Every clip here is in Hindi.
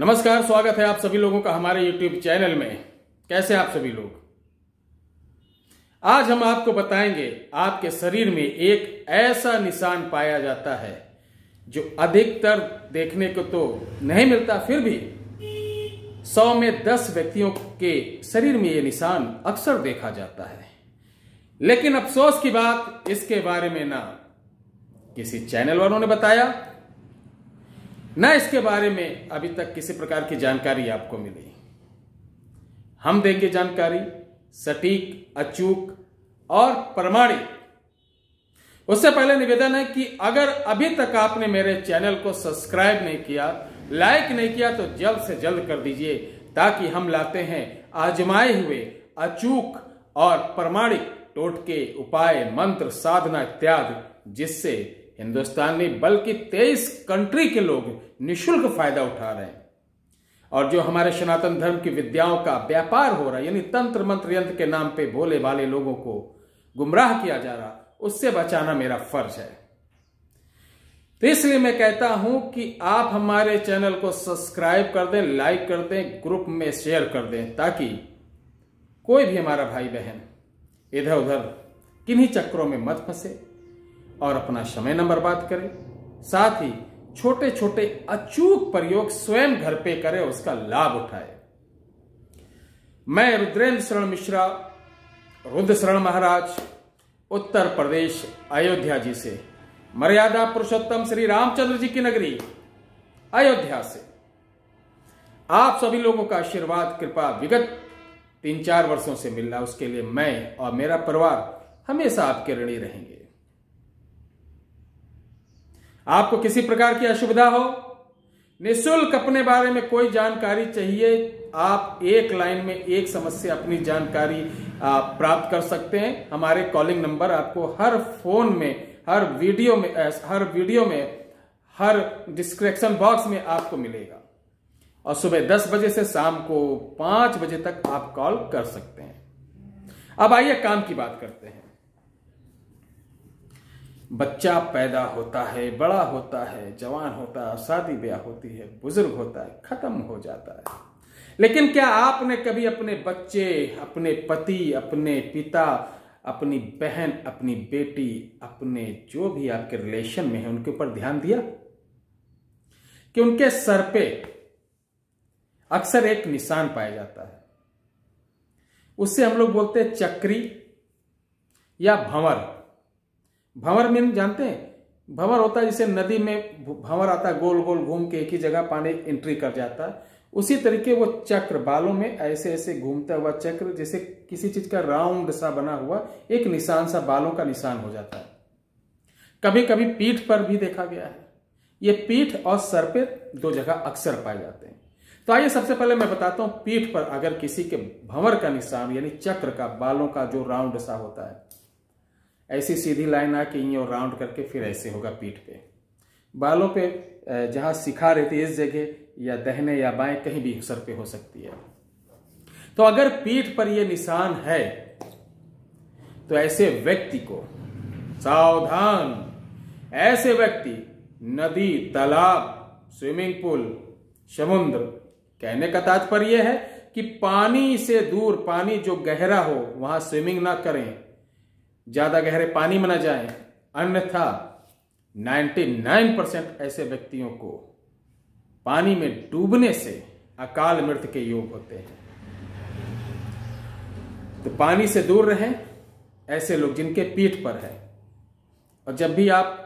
नमस्कार, स्वागत है आप सभी लोगों का हमारे YouTube चैनल में। कैसे आप सभी लोग? आज हम आपको बताएँगे, आपके शरीर में एक ऐसा निशान पाया जाता है, जो अधिकतर देखने को तो नहीं मिलता, फिर भी सौ में दस व्यक्तियों के शरीर में यह निशान अक्सर देखा जाता है। लेकिन अफसोस की बात इसके बारे में ना, किसी चैनल वालों ने बताया न इसके बारे में अभी तक किसी प्रकार की जानकारी आपको मिली। हम देंगे जानकारी, सटीक, अचूक और प्रमाणिक उससे पहले निवेदन है कि अगर अभी तक आपने मेरे चैनल को सब्सक्राइब नहीं किया, लाइक नहीं किया तो जल्द से जल्द कर दीजिए, ताकि हम लाते हैं आजमाए हुए अचूक और प्रमाणिक टोटके उपाय, मंत्र, साधना इत्यादि, जिससे हिंदुस्तान में बल्कि तेईस कंट्री के लोग निशुल्क फ़ायदा उठा रहे हैं। और जो हमारे सनातन धर्म की विद्याओं का व्यापार हो रहा है, यानी तंत्र मंत्र यंत्र के नाम पे भोले भाले लोगों को गुमराह किया जा रहा, उससे बचाना मेरा फ़र्ज़ है। तो इसलिए मैं कहता हूँ कि आप हमारे चैनल को सब्सक्राइब कर दें, लाइक कर दें, ग्रुप में शेयर कर दें, ताकि कोई भी हमारा भाई बहन इधर उधर किन्हीं चक्रों में मत फंसे। और अपना समय न बर्बाद करें। साथ ही छोटे छोटे अचूक प्रयोग स्वयं घर पे करे, उसका लाभ उठाए। मैं रुद्रेंद्र शरण मिश्रा, रुद्र शरण महाराज, उत्तर प्रदेश, अयोध्या जी से। मर्यादा पुरुषोत्तम श्री रामचंद्र जी की नगरी, अयोध्या से। आप सभी लोगों का आशीर्वाद, कृपा, विगत तीन चार वर्षों से मिल रहा उसके लिए मैं और मेरा परिवार हमेशा आपके ऋणी रहेंगे। आपको किसी प्रकार की असुविधा हो, निशुल्क अपने बारे में कोई जानकारी चाहिए, आप एक लाइन में एक समस्या अपनी जानकारी प्राप्त कर सकते हैं। हमारे कॉलिंग नंबर आपको हर फ़ोन में, हर वीडियो में हर वीडियो में, हर डिस्क्रिप्शन बॉक्स में आपको मिलेगा। और सुबह दस बजे से शाम को पाँच बजे तक आप कॉल कर सकते हैं। अब आइए काम की बात करते हैं। बच्चा पैदा होता है, बड़ा होता है, जवान होता है, शादी ब्याह होती है, बुज़ुर्ग होता है, खत्म हो जाता है। लेकिन क्या आपने कभी अपने बच्चे, अपने पति, अपने पिता, अपनी बहन, अपनी बेटी, अपने जो भी आपके रिलेशन में है, उनके ऊपर ध्यान दिया? कि उनके सर पे अक्सर एक निशान पाया जाता है। उससे हम लोग बोलते हैं चक्री या भंवर। भंवर मीन जानते हैं। भंवर होता है जिसे नदी में भंवर आता है, गोल गोल घूम के एक ही जगह पानी एंट्री कर जाता है। उसी तरीके वो चक्र, बालों में ऐसे ऐसे घूमता हुआ चक्र, जैसे किसी चीज़ का राउंड सा बना हुआ, एक निशान सा बालों का निशान हो जाता है। कभी कभी पीठ पर भी देखा गया है। ये पीठ और सर पे दो जगह अक्सर पाए जाते हैं। तो आइए सबसे पहले मैं बताता हूँ, पीठ पर अगर किसी के भंवर का निशान, यानी चक्र का, बालों का जो राउंड सा होता है ऐसी सीधी लाइन आके यूँ राउंड करके फिर ऐसे होगा पीठ पे। बालों पे जहाँ सिखा रहती है इस जगह, या दहने या बाएँ, कहीं भी सर पे हो सकती है। तो अगर पीठ पर यह निशान है तो ऐसे व्यक्ति को, सावधान, ऐसे व्यक्ति, नदी, तालाब, स्विमिंग पूल, समुद्र, कहने का तात्पर्य है कि पानी से दूर, पानी जो गहरा हो, वहाँ स्विमिंग ना करें। ज़्यादा गहरे पानी में न जाए। अन्यथा 99 परसेंट ऐसे व्यक्तियों को पानी में डूबने से अकाल मृत्यु के योग होते हैं। तो पानी से दूर रहें, ऐसे लोग जिनके पीठ पर है। और जब भी आप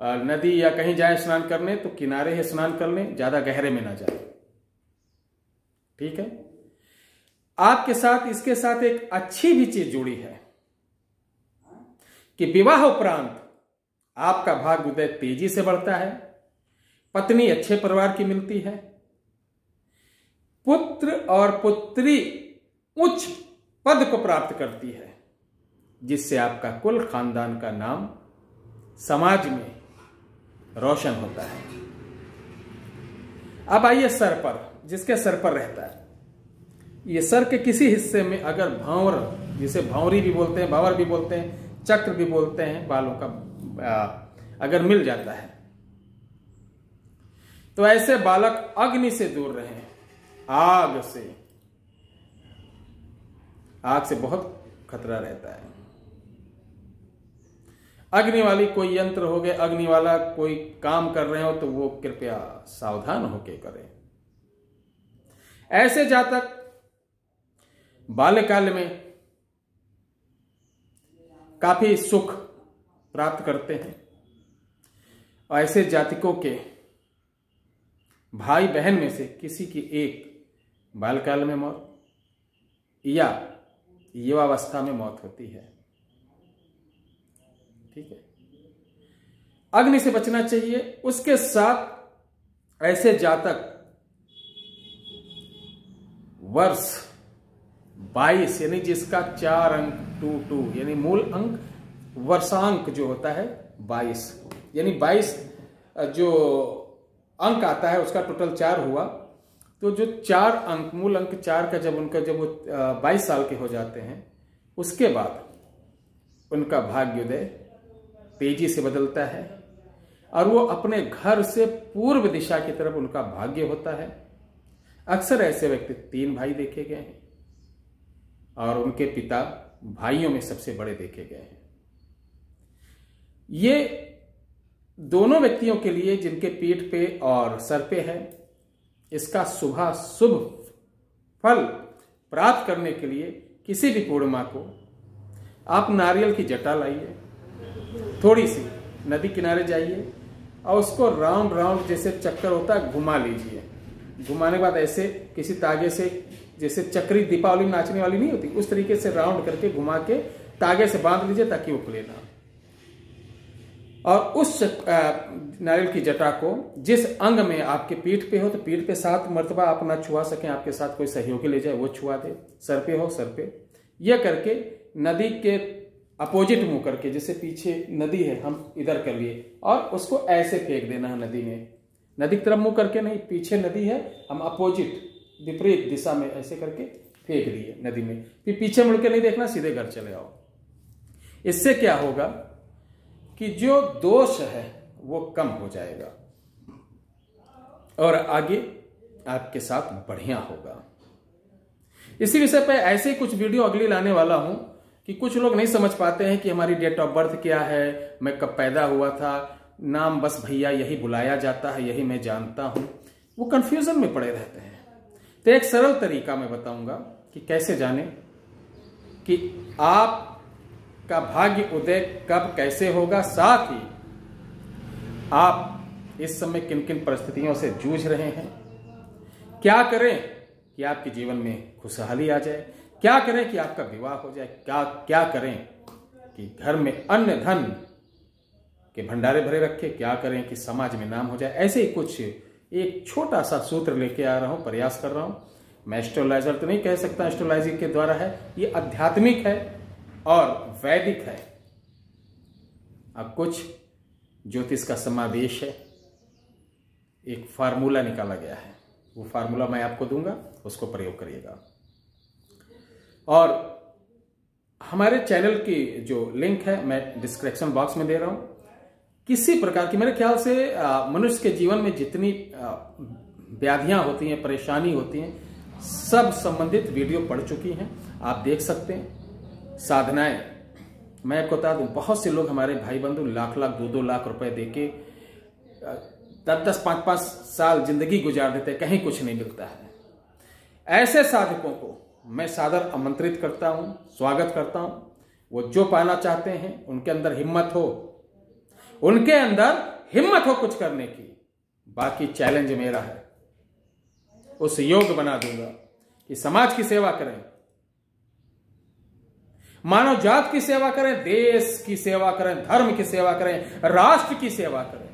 नदी या कहीं जाए स्नान करने तो किनारे ही स्नान कर लें, ज़्यादा गहरे में ना जाए। ठीक है? आपके साथ, इसके साथ एक अच्छी भी चीज़ जुड़ी है। कि विवाह उपरांत आपका भाग उदय तेज़ी से बढ़ता है, पत्नी अच्छे परिवार की मिलती है, पुत्र और पुत्री उच्च पद को प्राप्त करती है, जिससे आपका कुल खानदान का नाम समाज में रोशन होता है। अब आइए सर पर, जिसके सर पर रहता है। ये सर के किसी हिस्से में अगर भावर, जिसे भावरी भी बोलते हैं, भावर भी बोलते हैं चक्र भी बोलते हैं बालों का अगर मिल जाता है। तो ऐसे बालक अग्नि से दूर रहे आग से। आग से बहुत खतरा रहता है। अग्नि वाली कोई यंत्र हो गए अग्नि वाला कोई काम कर रहे हो तो वो कृपया सावधान होके करें। ऐसे जातक बाल्यकाल में काफ़ी सुख प्राप्त करते हैं। और ऐसे जातिकों के भाई बहन में से किसी की एक बालकाल में मौत या युवावस्था में मौत होती है। ठीक है। अग्नि से बचना चाहिए। उसके साथ ऐसे जातक वर्ष 22 यानी जिसका चार अंक टू टू, यानी मूल अंक वर्षांक जो होता है 22 यानी 22 जो अंक आता है, उसका टोटल चार हुआ। तो जो चार अंक, मूल अंक चार का जब उनका, जब वो बाईस साल के हो जाते हैं, उसके बाद उनका भाग्योदय तेज़ी से बदलता है और वो अपने घर से पूर्व दिशा की तरफ़ उनका भाग्य होता है। अक्सर ऐसे व्यक्ति तीन भाई देखे गए हैं। और उनके पिता भाइयों में सबसे बड़े देखे गए हैं। ये दोनों व्यक्तियों के लिए जिनके पीठ पे और सर पे है, इसका शुभ शुभ फल प्राप्त करने के लिए किसी भी पूर्णिमा को आप नारियल की जटा लाइए, थोड़ी सी नदी किनारे जाइए और उसको राउंड राउंड जैसे चक्कर होता है, घुमा लीजिए। घुमाने के बाद ऐसे किसी तागे से जैसे चक्री दीपावली नाचने वाली नहीं होती, उस तरीके से राउंड करके घुमा के तागे से बाँध लीजिए ताकि वो खुले ना और उस नारियल की जटा को जिस अंग में आपके पीठ पे हो तो पीठ पे सात मरतबा आप ना छुआ सकें, आपके साथ कोई सहयोगी ले जाए, वो छुआ दे। सर पे हो, सर पे। यह करके नदी के अपोजिट मुँह करके, जैसे पीछे नदी है, हम इधर कर लिए, और उसको ऐसे फेंक देना है नदी में। नदी की तरफ़ मुँह करके नहीं, पीछे नदी है, हम अपोजिट। विपरीत दिशा में ऐसे करके फेंक दिए नदी में। फिर पीछे मुड़ के नहीं देखना, सीधे घर चले आओ। इससे क्या होगा कि जो दोष है, वो कम हो जाएगा। और आगे आपके साथ बढ़िया होगा। इसी विषय पर ऐसे कुछ वीडियो अगली लाने वाला हूँ कि कुछ लोग नहीं समझ पाते हैं कि हमारी डेट ऑफ़ बर्थ क्या है, मैं कब पैदा हुआ था, नाम बस भैया यही बुलाया जाता है, यही मैं जानता हूँ। वो कंफ्यूजन में पड़े रहते हैं। तो एक सरल तरीका मैं बताऊँगा कि कैसे जाने कि आप का भाग्य उदय कब कैसे होगा, साथ ही आप इस समय किन किन परिस्थितियों से जूझ रहे हैं, क्या करें कि आपके जीवन में खुशहाली आ जाए, क्या करें कि आपका विवाह हो जाए, क्या क्या करें कि घर में अन्य धन के भंडारे भरे रखे, क्या करें कि समाज में नाम हो जाए, ऐसे ही कुछ एक छोटा सा सूत्र लेके आ रहा हूँ, प्रयास कर रहा हूँ। मैं एस्ट्रोलाइजर तो नहीं कह सकता एस्ट्रोलाइजिंग के द्वारा है। ये आध्यात्मिक है और वैदिक है। अब कुछ ज्योतिष का समावेश है। एक फार्मूला निकाला गया है। वो फार्मूला मैं आपको दूँगा, उसको प्रयोग करिएगा। और हमारे चैनल की जो लिंक है, मैं डिस्क्रिप्शन बॉक्स में दे रहा हूँ। किसी प्रकार की, मेरे ख्याल से मनुष्य के जीवन में जितनी व्याधियाँ होती हैं, परेशानी होती हैं, सब संबंधित वीडियो पढ़ चुकी हैं। आप देख सकते हैं, साधनाएँ। मैं आपको बता दूँ, बहुत से लोग हमारे भाई बंधु लाख लाख, दो दो लाख रुपए देके दस दस, पाँच पाँच साल ज़िंदगी गुजार देते हैं, कहीं कुछ नहीं मिलता है। ऐसे साधकों को मैं सादर आमंत्रित करता हूँ, स्वागत करता हूँ। वो जो पाना चाहते हैं, उनके अंदर हिम्मत हो उनके अंदर हिम्मत हो कुछ करने की। बाकी चैलेंज मेरा है। उस योग बना दूँगा कि समाज की सेवा करें। मानव जात की सेवा करें, देश की सेवा करें, धर्म की सेवा करें, राष्ट्र की सेवा करें।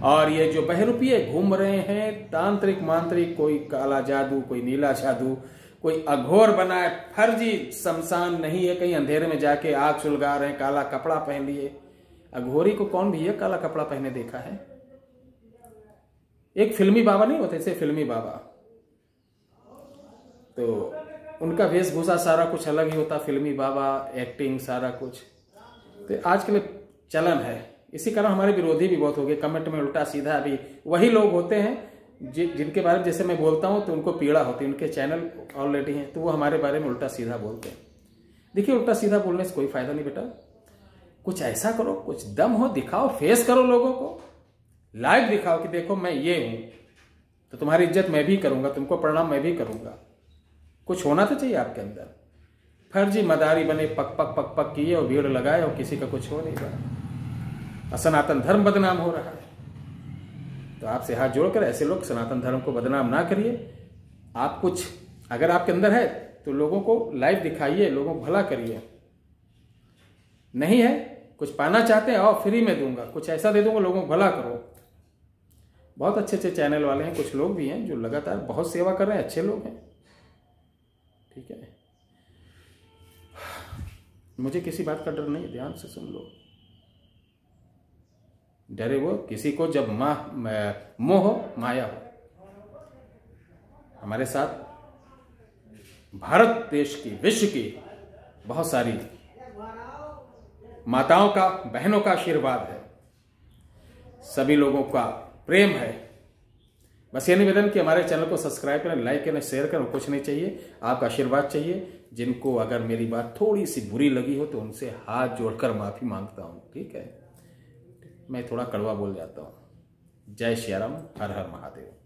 और ये जो बहरूपीय घूम रहे हैं, तांत्रिक, मांत्रिक, कोई काला जादू, कोई नीला जादू, कोई अघोर बनाए, फर्जी शमशान नहीं है, कहीं अंधेरे में जाके आग सुलगा रहे हैं, काला कपड़ा पहन लिए। अघोरी को कौन भी है काला कपड़ा पहने देखा है? एक फिल्मी बाबा नहीं होते ऐसे फिल्मी बाबा। तो उनका वेशभूषा सारा कुछ अलग ही होता फिल्मी बाबा एक्टिंग सारा कुछ। तो आज के लिए चलन है। इसी कारण हमारे विरोधी भी बहुत हो गए कमेंट में उल्टा सीधा अभी वही लोग होते हैं जि, जिनके बारे में जैसे मैं बोलता हूँ तो उनको पीड़ा होती है उनके चैनल ऑलरेडी हैं तो वो हमारे बारे में उल्टा सीधा बोलते हैं। देखिए उल्टा सीधा बोलने से कोई फ़ायदा नहीं बेटा। कुछ ऐसा करो, कुछ दम हो, दिखाओ फेस करो लोगों को। लाइव दिखाओ कि देखो मैं ये हूँ तो तुम्हारी इज़्ज़त मैं भी करूँगा, तुमको प्रणाम मैं भी करूँगा। कुछ होना तो चाहिए आपके अंदर। फर्जी मदारी बने, पक पक पक पक किए और भीड़ लगाए और किसी का कुछ हो नहीं रहा। सनातन धर्म बदनाम हो रहा है। तो आपसे हाथ जोड़कर ऐसे लोग सनातन धर्म को बदनाम ना करिए। आप कुछ, अगर आपके अंदर है तो लोगों को लाइव दिखाइए, लोगों को भला करिए। नहीं है कुछ पाना चाहते हैं और फ्री में दूँगा। कुछ ऐसा दे दूँगा, लोगों को भला करो। बहुत अच्छे अच्छे चैनल वाले हैं, कुछ लोग भी हैं जो लगातार बहुत सेवा कर रहे हैं, अच्छे लोग हैं। ठीक है। मुझे किसी बात का डर नहीं ध्यान से सुन लो। डरे वो किसी को जब माह मोह माया हो। हमारे साथ भारत देश की, विश्व की बहुत सारी माताओं का, बहनों का आशीर्वाद है। सभी लोगों का प्रेम है। बस ये निवेदन कि हमारे चैनल को सब्सक्राइब करें, लाइक करें, शेयर करें कुछ नहीं चाहिए, आपका आशीर्वाद चाहिए। जिनको अगर मेरी बात थोड़ी सी बुरी लगी हो तो उनसे हाथ जोड़कर माफ़ी माँगता हूँ, ठीक है? मैं थोड़ा कड़वा बोल जाता हूँ। जय श्री राम, हर हर महादेव।